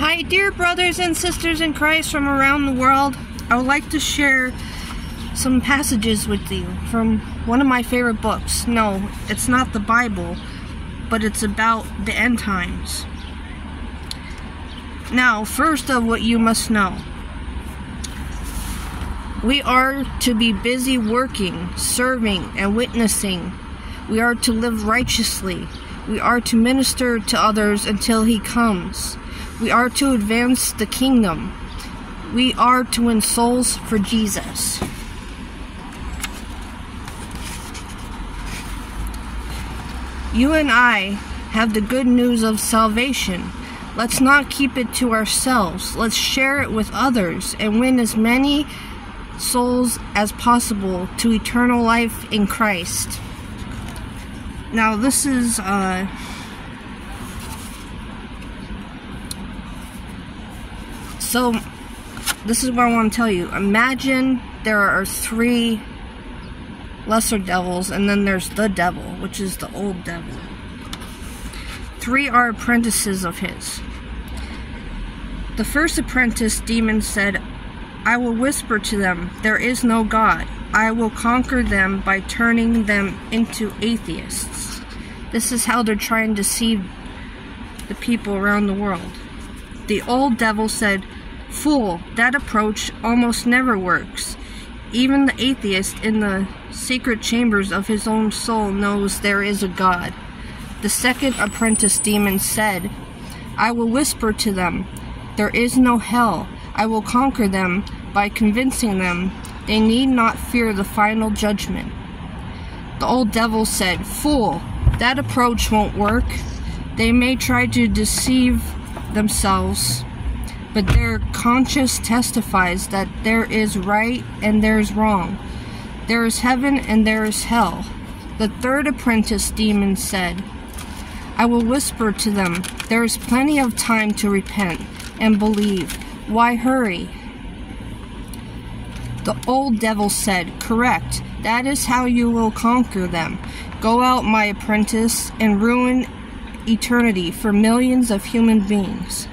Hi, dear brothers and sisters in Christ from around the world. I would like to share some passages with you from one of my favorite books. No, it's not the Bible, but it's about the end times. Now, first of what you must know. We are to be busy working, serving, and witnessing. We are to live righteously. We are to minister to others until He comes. We are to advance the kingdom. We are to win souls for Jesus. You and I have the good news of salvation. Let's not keep it to ourselves. Let's share it with others and win as many souls as possible to eternal life in Christ. Now, this is uh, So, this is what I want to tell you. Imagine there are three lesser devils, and then there's the devil, which is the old devil. Three are apprentices of his. The first apprentice demon said, I will whisper to them, There is no God. I will conquer them by turning them into atheists. This is how they're trying to deceive the people around the world. The old devil said, Fool, that approach almost never works. Even the atheist in the secret chambers of his own soul knows there is a God. The second apprentice demon said, I will whisper to them, There is no hell. I will conquer them by convincing them they need not fear the final judgment. The old devil said, Fool, that approach won't work. They may try to deceive themselves but their conscience testifies that there is right and there is wrong. There is heaven and there is hell. The third apprentice demon said, I will whisper to them, There is plenty of time to repent and believe. Why hurry? The old devil said, Correct. That is how you will conquer them. Go out, my apprentice, and ruin eternity for millions of human beings.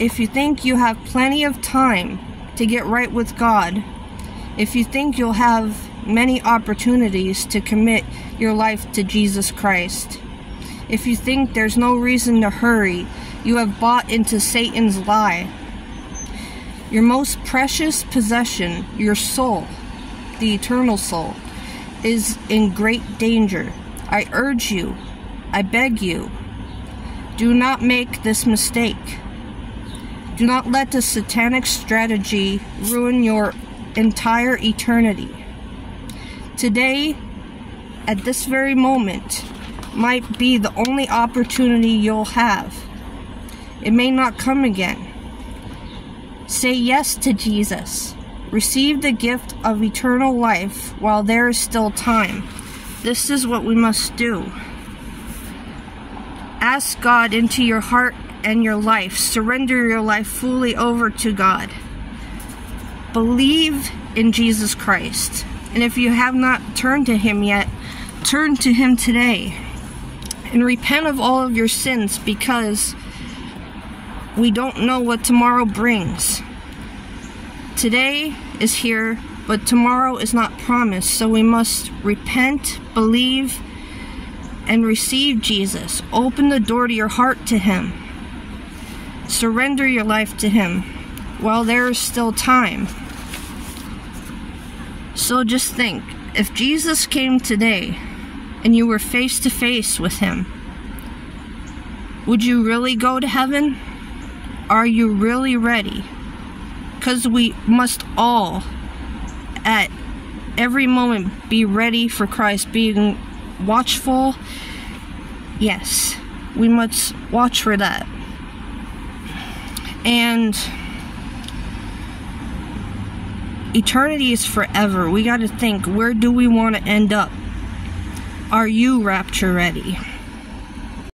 If you think you have plenty of time to get right with God, if you think you'll have many opportunities to commit your life to Jesus Christ, if you think there's no reason to hurry, you have bought into Satan's lie. Your most precious possession, your soul, the eternal soul, is in great danger. I urge you, I beg you, do not make this mistake. Do not let the satanic strategy ruin your entire eternity. Today, at this very moment, might be the only opportunity you'll have. It may not come again. Say yes to Jesus. Receive the gift of eternal life while there is still time. This is what we must do. Ask God into your heart and your life. Surrender your life fully over to God. Believe in Jesus Christ. And if you have not turned to Him yet, turn to Him today. And repent of all of your sins because we don't know what tomorrow brings. Today is here, but tomorrow is not promised. So we must repent, believe, and receive Jesus. Open the door to your heart to Him. Surrender your life to Him while there is still time. So just think if Jesus came today and you were face to face with Him, would you really go to heaven? Are you really ready? Because we must all, at every moment, be ready for Christ, being watchful. Yes, we must watch for that. And eternity is forever. We got to think where do we want to end up? Are you rapture ready?